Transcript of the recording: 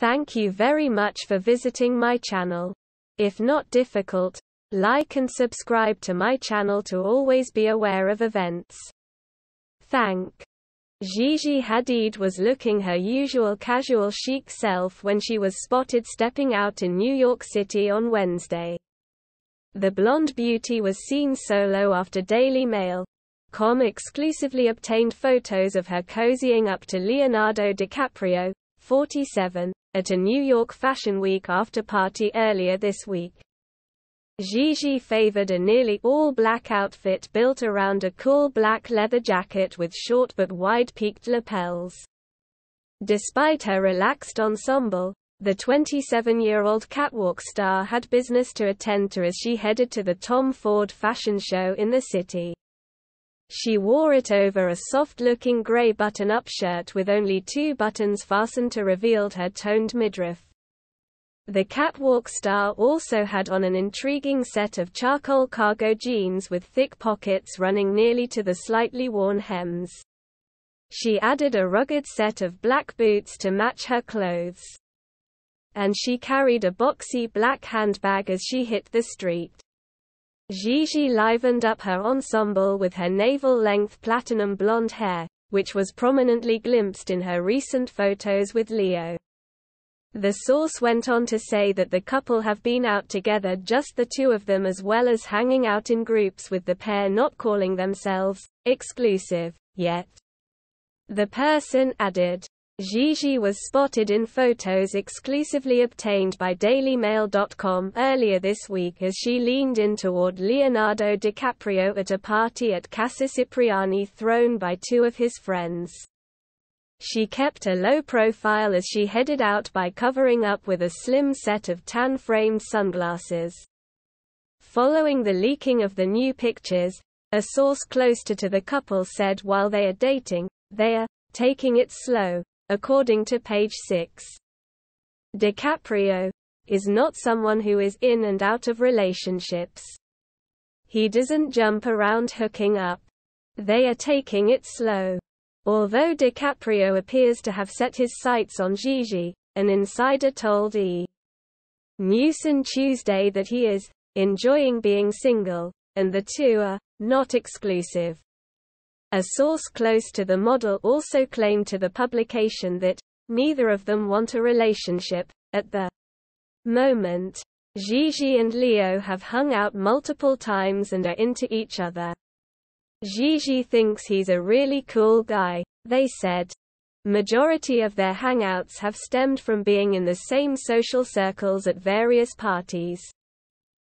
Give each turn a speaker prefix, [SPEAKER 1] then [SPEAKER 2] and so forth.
[SPEAKER 1] Thank you very much for visiting my channel. If not difficult, like and subscribe to my channel to always be aware of events. Thank. Gigi Hadid was looking her usual casual chic self when she was spotted stepping out in New York City on Wednesday. The blonde beauty was seen solo after Daily Mail. Com exclusively obtained photos of her cozying up to Leonardo DiCaprio, 47, at a New York Fashion Week after party earlier this week. Gigi favored a nearly all-black outfit built around a cool black leather jacket with short but wide-peaked lapels. Despite her relaxed ensemble, the 27-year-old catwalk star had business to attend to as she headed to the Tom Ford fashion show in the city. She wore it over a soft-looking gray button-up shirt with only two buttons fastened to reveal her toned midriff. The catwalk star also had on an intriguing set of charcoal cargo jeans with thick pockets running nearly to the slightly worn hems. She added a rugged set of black boots to match her clothes. And she carried a boxy black handbag as she hit the street. Gigi livened up her ensemble with her navel-length platinum blonde hair, which was prominently glimpsed in her recent photos with Leo. The source went on to say that the couple have been out together just the two of them as well as hanging out in groups with the pair not calling themselves exclusive yet. The person added, Gigi was spotted in photos exclusively obtained by DailyMail.com earlier this week as she leaned in toward Leonardo DiCaprio at a party at Casa Cipriani thrown by two of his friends. She kept a low profile as she headed out by covering up with a slim set of tan-framed sunglasses. Following the leaking of the new pictures, a source closer to the couple said while they are dating, they are taking it slow according to page 6. DiCaprio is not someone who is in and out of relationships. He doesn't jump around hooking up. They are taking it slow. Although DiCaprio appears to have set his sights on Gigi, an insider told E! News on Tuesday that he is enjoying being single, and the two are not exclusive. A source close to the model also claimed to the publication that neither of them want a relationship at the moment. Gigi and Leo have hung out multiple times and are into each other. Gigi thinks he's a really cool guy, they said. Majority of their hangouts have stemmed from being in the same social circles at various parties.